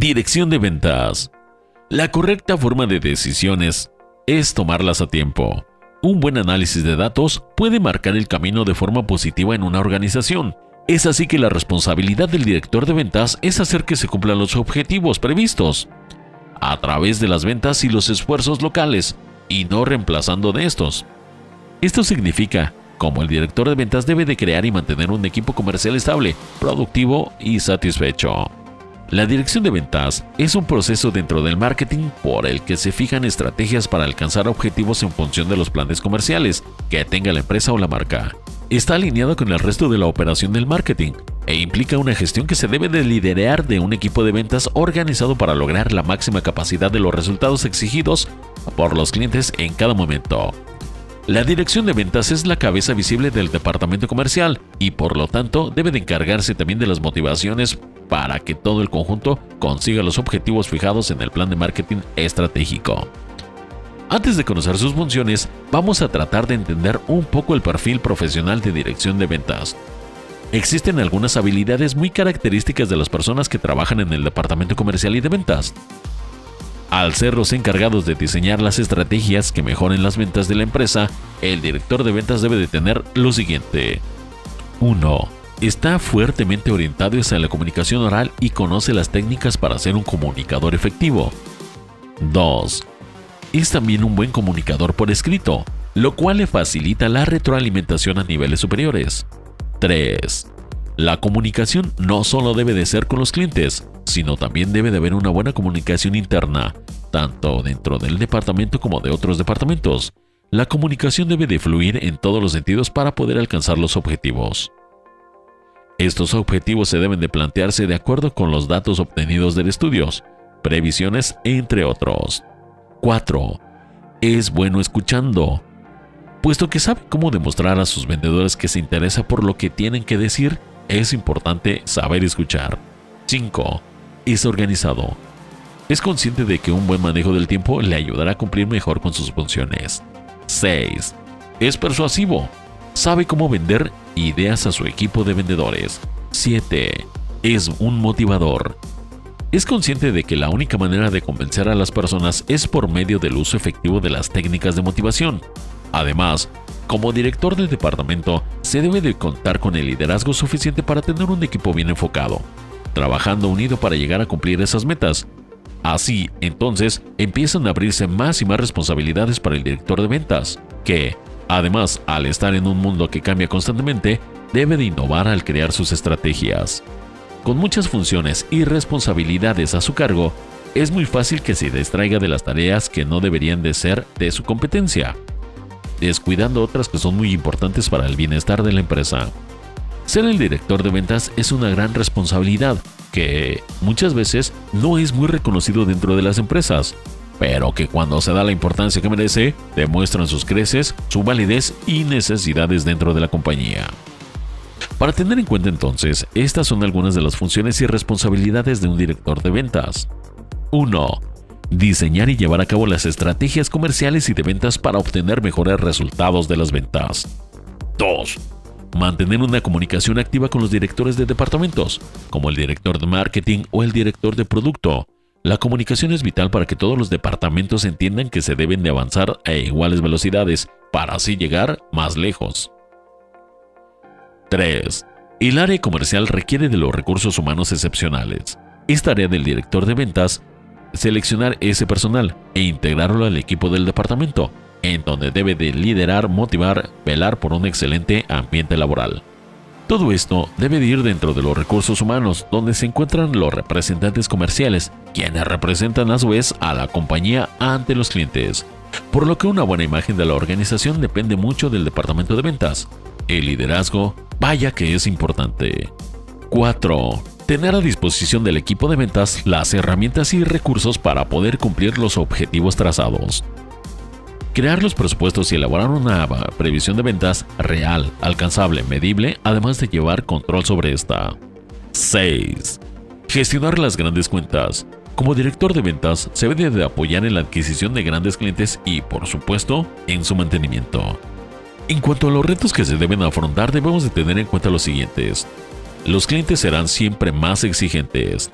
Dirección de ventas. La correcta forma de decisiones es tomarlas a tiempo. Un buen análisis de datos puede marcar el camino de forma positiva en una organización. Es así que la responsabilidad del director de ventas es hacer que se cumplan los objetivos previstos a través de las ventas y los esfuerzos locales, y no reemplazando de estos. Esto significa, como el director de ventas debe de crear y mantener un equipo comercial estable, productivo y satisfecho. La dirección de ventas es un proceso dentro del marketing por el que se fijan estrategias para alcanzar objetivos en función de los planes comerciales que tenga la empresa o la marca. Está alineado con el resto de la operación del marketing e implica una gestión que se debe de liderar de un equipo de ventas organizado para lograr la máxima capacidad de los resultados exigidos por los clientes en cada momento. La dirección de ventas es la cabeza visible del departamento comercial y por lo tanto debe de encargarse también de las motivaciones para que todo el conjunto consiga los objetivos fijados en el plan de marketing estratégico. Antes de conocer sus funciones, vamos a tratar de entender un poco el perfil profesional de dirección de ventas. Existen algunas habilidades muy características de las personas que trabajan en el departamento comercial y de ventas. Al ser los encargados de diseñar las estrategias que mejoren las ventas de la empresa, el director de ventas debe de tener lo siguiente. 1. Está fuertemente orientado hacia la comunicación oral y conoce las técnicas para ser un comunicador efectivo. 2. Es también un buen comunicador por escrito, lo cual le facilita la retroalimentación a niveles superiores. 3. La comunicación no solo debe de ser con los clientes, sino también debe de haber una buena comunicación interna, tanto dentro del departamento como de otros departamentos. La comunicación debe de fluir en todos los sentidos para poder alcanzar los objetivos. Estos objetivos se deben de plantearse de acuerdo con los datos obtenidos del estudios, previsiones, entre otros. 4. Es bueno escuchando. Puesto que sabe cómo demostrar a sus vendedores que se interesa por lo que tienen que decir, es importante saber escuchar. 5 es organizado. Es consciente de que un buen manejo del tiempo le ayudará a cumplir mejor con sus funciones. 6. Es persuasivo. Sabe cómo vender ideas a su equipo de vendedores. 7. Es un motivador. Es consciente de que la única manera de convencer a las personas es por medio del uso efectivo de las técnicas de motivación. Además, como director del departamento, se debe de contar con el liderazgo suficiente para tener un equipo bien enfocado, trabajando unido para llegar a cumplir esas metas. Así, entonces, empiezan a abrirse más y más responsabilidades para el director de ventas, que, además, al estar en un mundo que cambia constantemente, debe de innovar al crear sus estrategias. Con muchas funciones y responsabilidades a su cargo, es muy fácil que se distraiga de las tareas que no deberían de ser de su competencia, descuidando otras que son muy importantes para el bienestar de la empresa. Ser el director de ventas es una gran responsabilidad que muchas veces no es muy reconocido dentro de las empresas, pero que cuando se da la importancia que merece, demuestran sus creces, su validez y necesidades dentro de la compañía. Para tener en cuenta entonces, estas son algunas de las funciones y responsabilidades de un director de ventas. 1. Diseñar y llevar a cabo las estrategias comerciales y de ventas para obtener mejores resultados de las ventas. 2 Mantener una comunicación activa con los directores de departamentos, como el director de marketing o el director de producto. La comunicación es vital para que todos los departamentos entiendan que se deben de avanzar a iguales velocidades para así llegar más lejos. 3. El área comercial requiere de los recursos humanos excepcionales. Es tarea del director de ventas seleccionar ese personal e integrarlo al equipo del departamento en donde debe de liderar, motivar, velar por un excelente ambiente laboral. Todo esto debe de ir dentro de los recursos humanos, donde se encuentran los representantes comerciales, quienes representan a su vez a la compañía ante los clientes. Por lo que una buena imagen de la organización depende mucho del departamento de ventas. El liderazgo, vaya que es importante. 4. Tener a disposición del equipo de ventas las herramientas y recursos para poder cumplir los objetivos trazados crear los presupuestos y elaborar una previsión de ventas real, alcanzable, medible, además de llevar control sobre esta. 6. Gestionar las grandes cuentas. Como director de ventas, se debe de apoyar en la adquisición de grandes clientes y, por supuesto, en su mantenimiento. En cuanto a los retos que se deben afrontar, debemos de tener en cuenta los siguientes. Los clientes serán siempre más exigentes.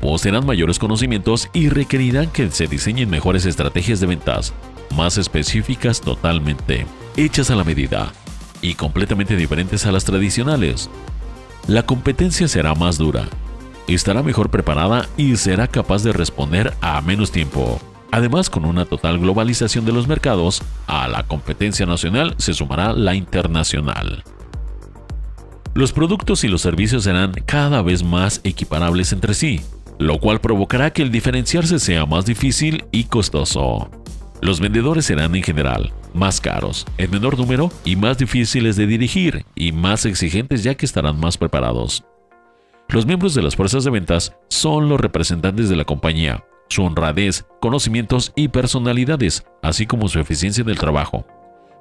Poseerán mayores conocimientos y requerirán que se diseñen mejores estrategias de ventas, más específicas totalmente, hechas a la medida y completamente diferentes a las tradicionales. La competencia será más dura, estará mejor preparada y será capaz de responder a menos tiempo. Además, con una total globalización de los mercados, a la competencia nacional se sumará la internacional. Los productos y los servicios serán cada vez más equiparables entre sí, lo cual provocará que el diferenciarse sea más difícil y costoso. Los vendedores serán en general más caros, en menor número y más difíciles de dirigir y más exigentes ya que estarán más preparados. Los miembros de las fuerzas de ventas son los representantes de la compañía, su honradez, conocimientos y personalidades, así como su eficiencia en el trabajo.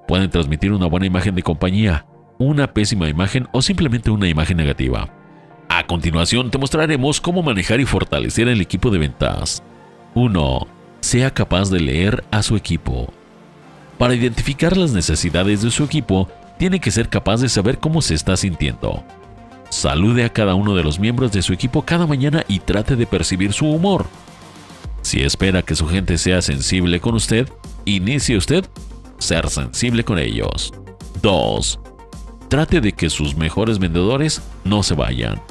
Pueden transmitir una buena imagen de compañía, una pésima imagen o simplemente una imagen negativa. A continuación te mostraremos cómo manejar y fortalecer el equipo de ventas. 1. Sea capaz de leer a su equipo. Para identificar las necesidades de su equipo, tiene que ser capaz de saber cómo se está sintiendo. Salude a cada uno de los miembros de su equipo cada mañana y trate de percibir su humor. Si espera que su gente sea sensible con usted, inicie usted ser sensible con ellos. 2. Trate de que sus mejores vendedores no se vayan.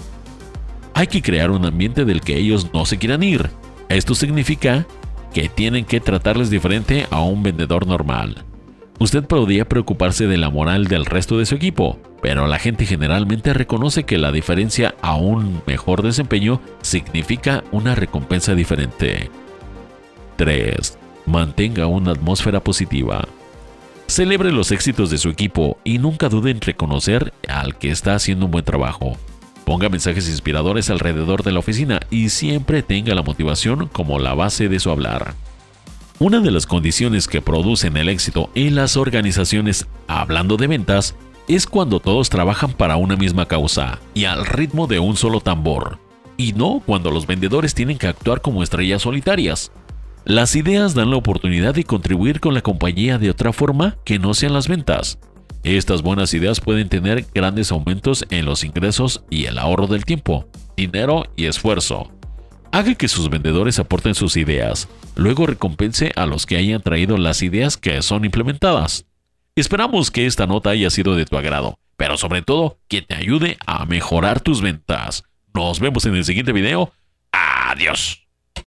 Hay que crear un ambiente del que ellos no se quieran ir. Esto significa que tienen que tratarles diferente a un vendedor normal. Usted podría preocuparse de la moral del resto de su equipo, pero la gente generalmente reconoce que la diferencia a un mejor desempeño significa una recompensa diferente. 3. Mantenga una atmósfera positiva. Celebre los éxitos de su equipo y nunca dude en reconocer al que está haciendo un buen trabajo. Ponga mensajes inspiradores alrededor de la oficina y siempre tenga la motivación como la base de su hablar. Una de las condiciones que producen el éxito en las organizaciones, hablando de ventas, es cuando todos trabajan para una misma causa y al ritmo de un solo tambor, y no cuando los vendedores tienen que actuar como estrellas solitarias. Las ideas dan la oportunidad de contribuir con la compañía de otra forma que no sean las ventas. Estas buenas ideas pueden tener grandes aumentos en los ingresos y el ahorro del tiempo, dinero y esfuerzo. Haga que sus vendedores aporten sus ideas, luego recompense a los que hayan traído las ideas que son implementadas. Esperamos que esta nota haya sido de tu agrado, pero sobre todo que te ayude a mejorar tus ventas. Nos vemos en el siguiente video. Adiós.